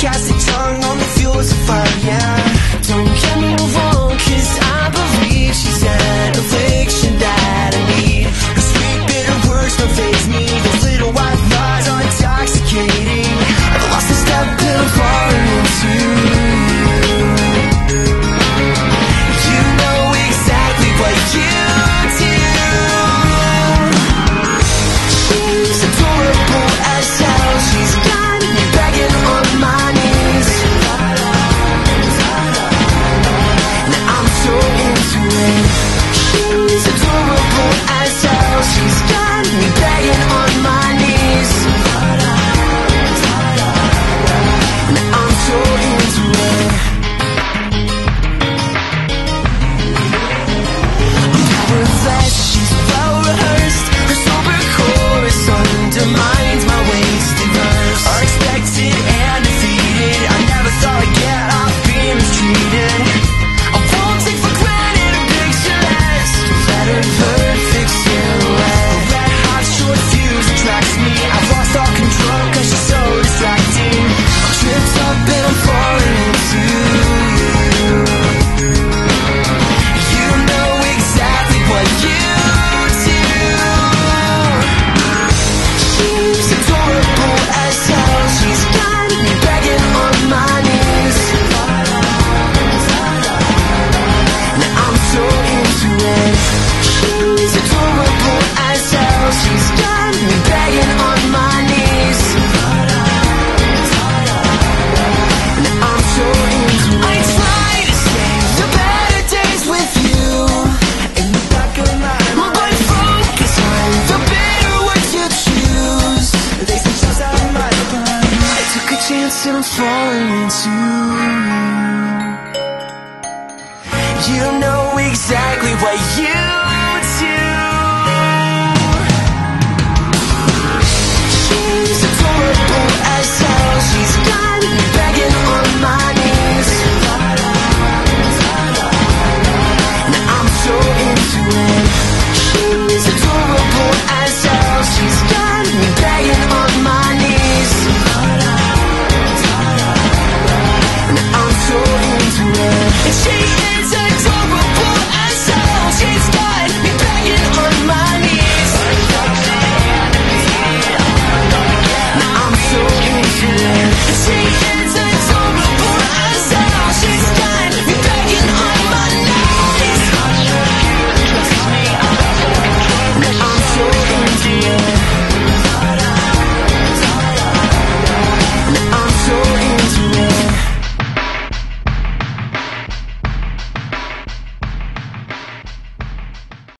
que as guess I'm falling into you.